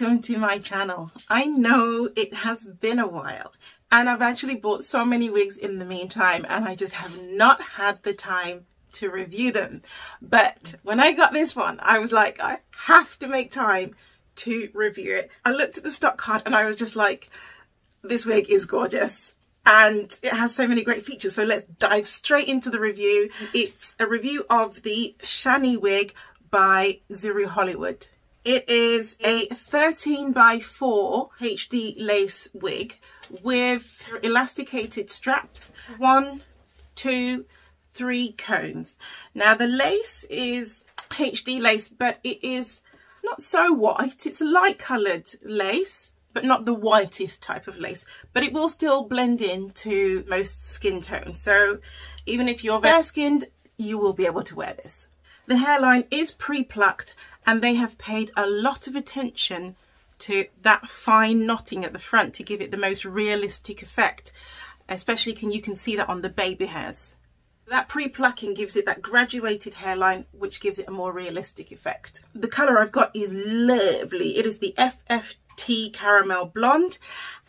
welcome to my channel. I know it has been a while and I've actually bought so many wigs in the meantime and I just have not had the time to review them. But when I got this one, I was like, I have to make time to review it. I looked at the stock card and I was just like, this wig is gorgeous and it has so many great features. So let's dive straight into the review. It's a review of the Shanny wig by Zury Hollywood. It is a 13 by 4 HD lace wig with elasticated straps. One, two, three combs. Now the lace is HD lace, but it is not so white. It's a light coloured lace, but not the whitest type of lace. But it will still blend in to most skin tones. So even if you're fair skinned, you will be able to wear this. The hairline is pre-plucked and they have paid a lot of attention to that fine knotting at the front to give it the most realistic effect. Especially can you can see that on the baby hairs. That pre-plucking gives it that graduated hairline, which gives it a more realistic effect. The colour I've got is lovely. It is the FFT Caramel Blonde.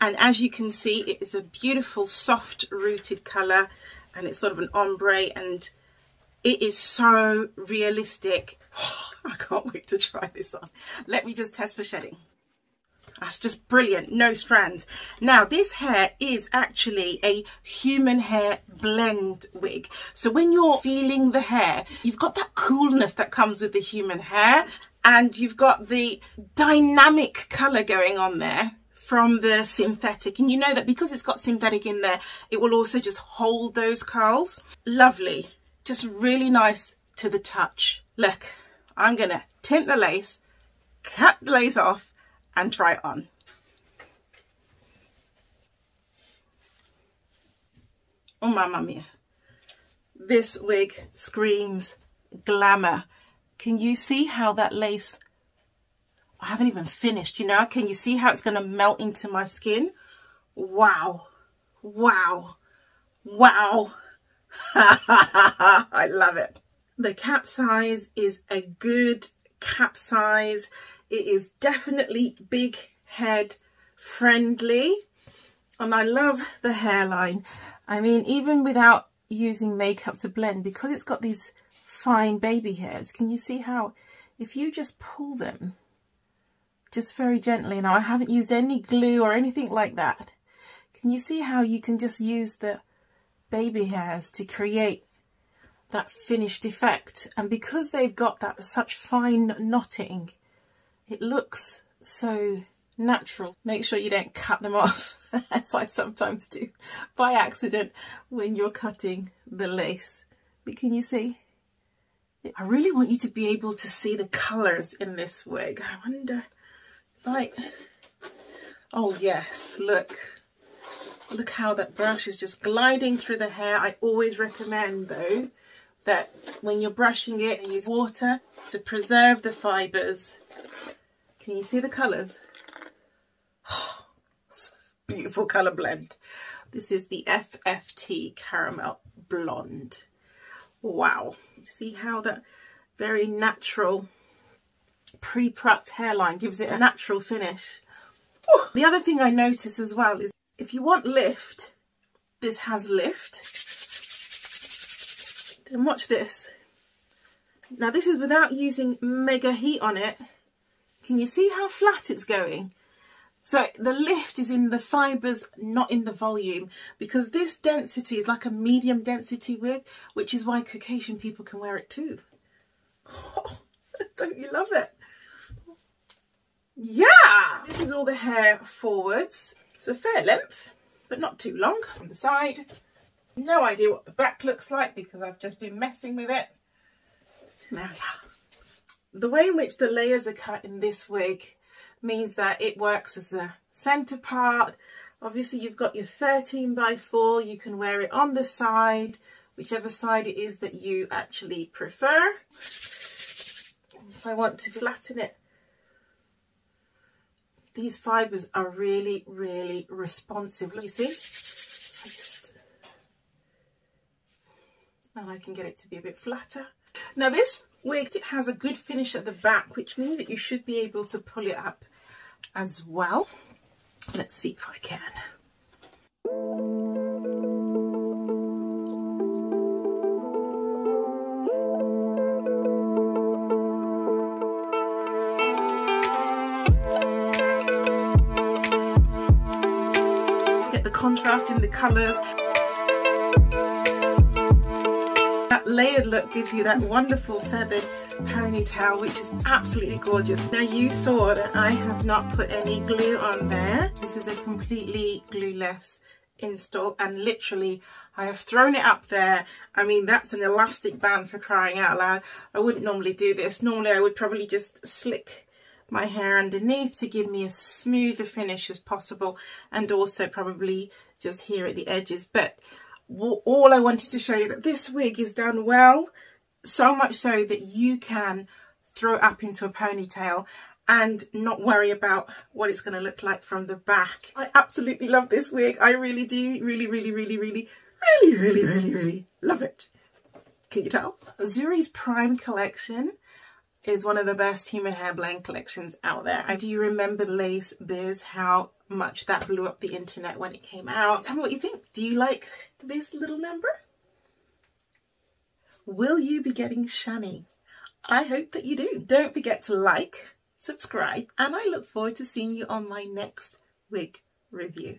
And as you can see, it is a beautiful, soft rooted colour. And it's sort of an ombre and it is so realistic. I can't wait to try this on. Let me just test for shedding. That's just brilliant. No strands. Now, this hair is actually a human hair blend wig. So when you're feeling the hair, you've got that coolness that comes with the human hair and you've got the dynamic colour going on there from the synthetic and you know that because it's got synthetic in there it will also just hold those curls lovely just really nice to the touch look I'm gonna tint the lace cut the lace off and try it on. Oh, mamma. This wig screams glamour. Can you see how that lace, I haven't even finished, you know, can you see how it's to melt into my skin? Wow. Wow. Wow. I love it. The cap size is a good cap size. It is definitely big head friendly. And I love the hairline. I mean, even without using makeup to blend, because it's got these fine baby hairs, can you see how if you just pull them just very gently, now I haven't used any glue or anything like that, can you see how you can just use the baby hairs to create that finished effect? And because they've got that such fine knotting, it looks so natural. Make sure you don't cut them off, as I sometimes do, by accident when you're cutting the lace. But can you see? I really want you to be able to see the colours in this wig. I wonder, like, oh yes, look. Look how that brush is just gliding through the hair. I always recommend, though, that when you're brushing it, use water to preserve the fibres can you see the colours? beautiful colour blend. This is the FFT Caramel Blonde. Wow. See how that very natural pre-plucked hairline gives it a natural finish. The other thing I notice as well is if you want lift, this has lift. Then watch this. Now this is without using mega heat on it. Can you see how flat it's going? So the lift is in the fibres, not in the volume, because this density is like a medium density wig, which is why Caucasian people can wear it too. Oh, don't you love it? Yeah! This is all the hair forwards. It's a fair length, but not too long on the side. No idea what the back looks like because I've just been messing with it. There we are the way in which the layers are cut in this wig means that it works as a centre part. Obviously you've got your 13 by 4, you can wear it on the side, whichever side it is that you actually prefer. If I want to flatten it, these fibres are really, really responsive. You see? I just, and I can get it to be a bit flatter. Now this wig, it has a good finish at the back, which means that you should be able to pull it up as well. Let's see if I can. Contrast in the colours. That layered look gives you that wonderful feathered ponytail which is absolutely gorgeous. Now you saw that I have not put any glue on there. This is a completely glueless install and literally I have thrown it up there. I mean that's an elastic band for crying out loud. I wouldn't normally do this. Normally I would probably just slick my hair underneath to give me as smooth a finish as possible and also probably just here at the edges but all I wanted to show you that this wig is done well, so much so that you can throw it up into a ponytail and not worry about what it's going to look like from the back. I absolutely love this wig. I really do. Really, really, really, really, really, really, really, really love it. Can you tell? Zury's Prime collection is one of the best human hair blend collections out there. And do you remember Lace Biz, how much that blew up the internet when it came out? Tell me what you think. Do you like this little number? Will you be getting Shanny? I hope that you do. Don't forget to like, subscribe, and I look forward to seeing you on my next wig review.